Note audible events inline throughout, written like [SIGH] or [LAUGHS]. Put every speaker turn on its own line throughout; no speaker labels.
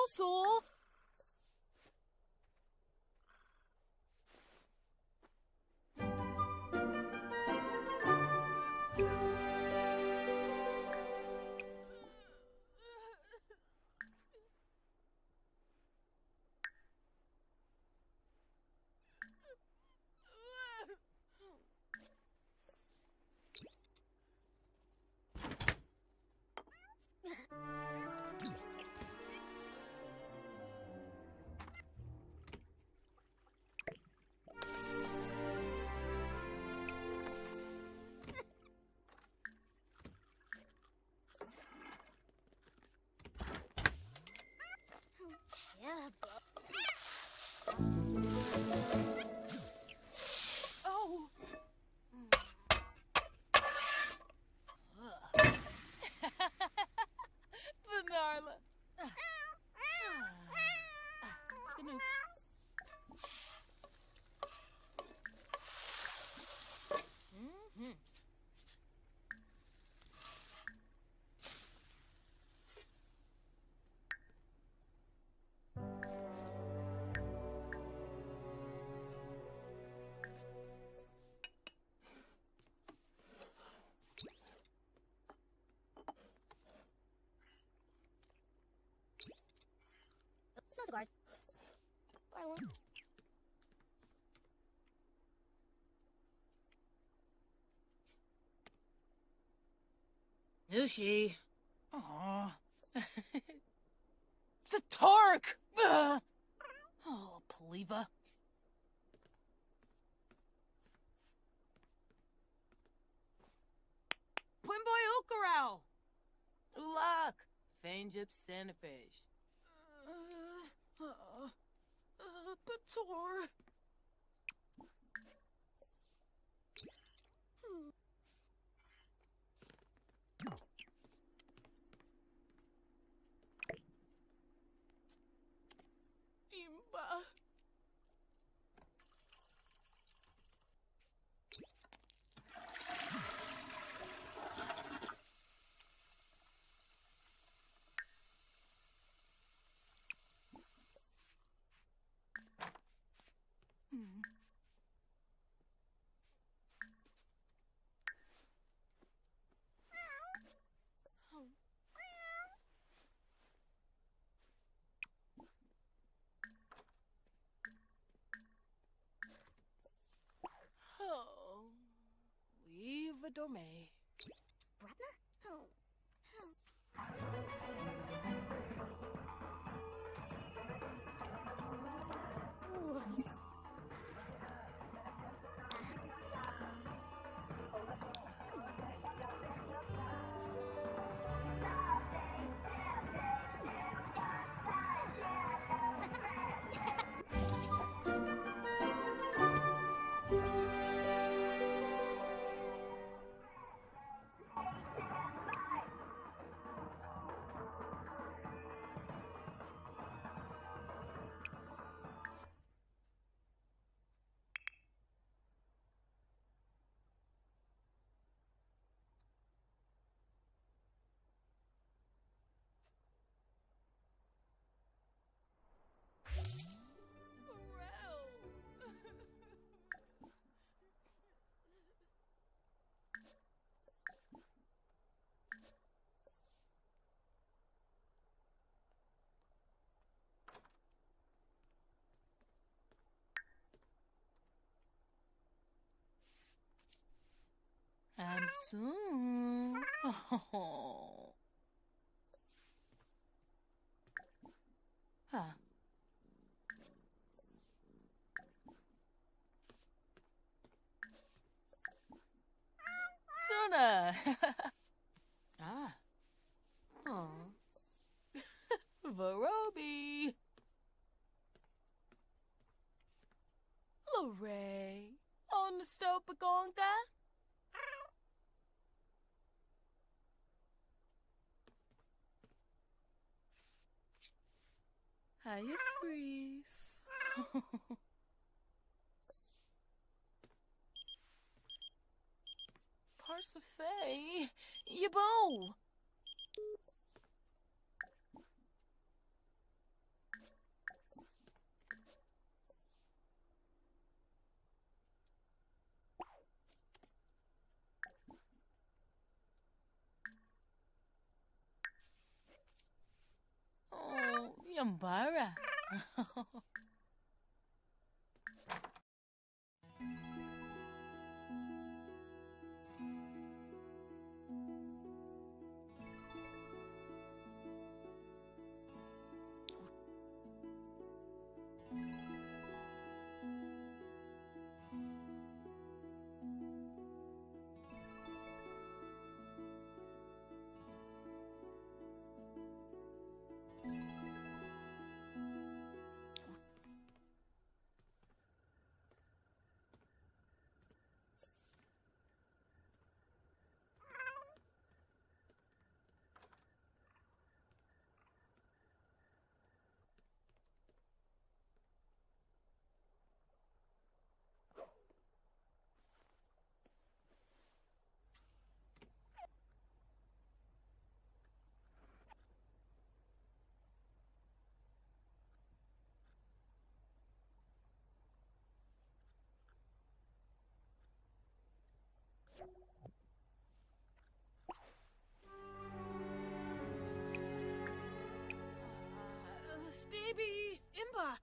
also.
Darling.
Nushi. Aw. [LAUGHS] the Tark! Ugh. Oh, Poliva. Pwimboy Ukarao! Ulak! Fanjip Sanafish. Uh, uh, uh, Bator. Imba. Hmm. Oh, leave a dorme.
Brabna? Oh.
Soon. Oh. Huh. Suna. [LAUGHS] How you free? [LAUGHS] Parsifae, you bow. Yambara. [LAUGHS] Stevie! Imba!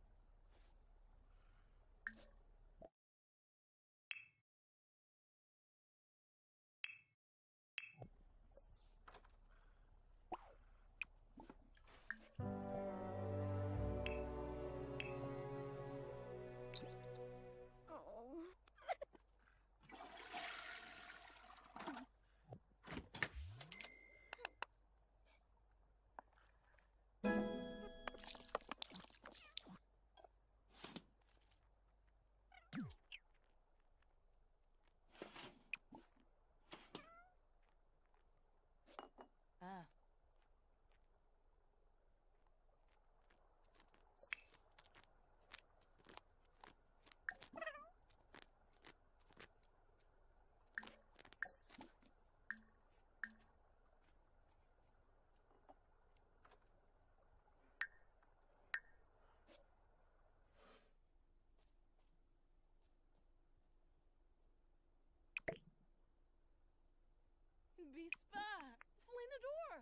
Bispa! Flinador!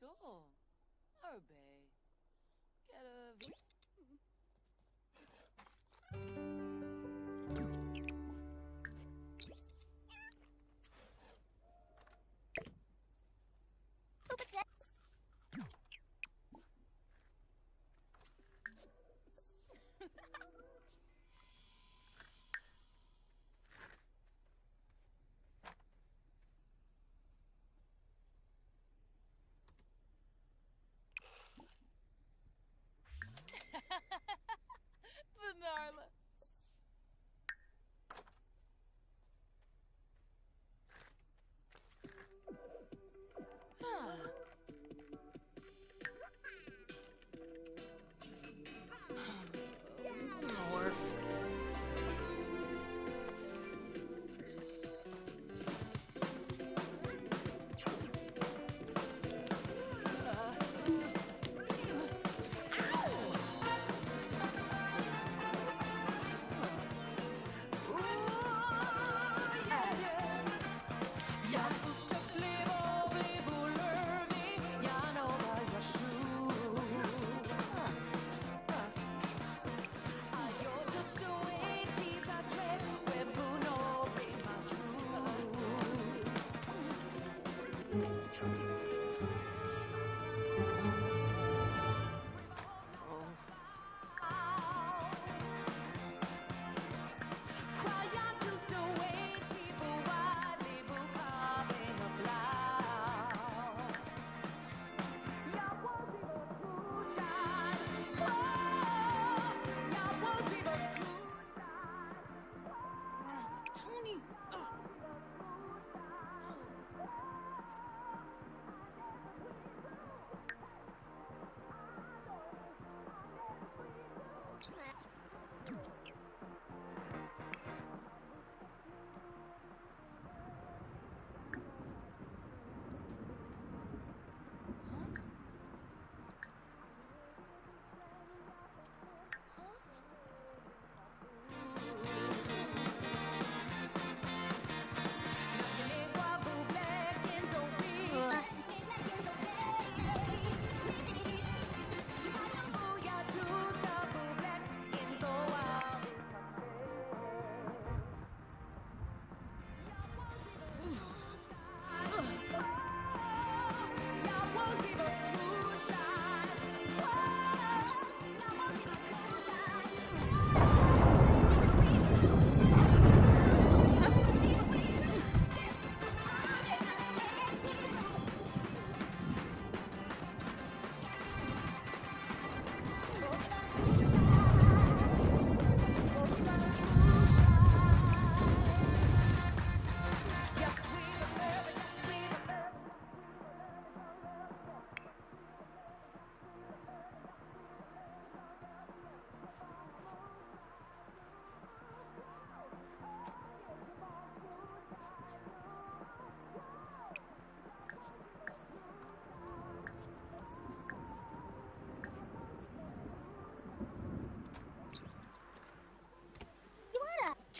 Så,
oh,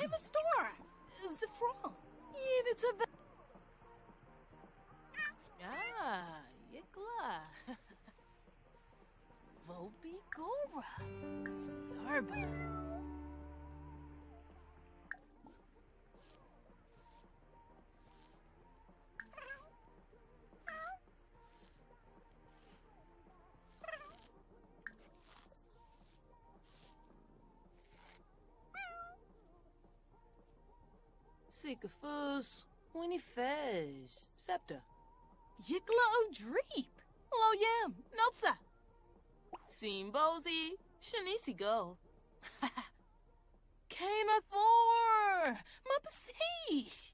Tim store. Zifron. If it's a. Sycophus, Winifez, Septa. Yikla of Dreep, Lo Yam, Nopsa. Simbozy, Shanisi Go. [LAUGHS] Kana Thor, Mapasish.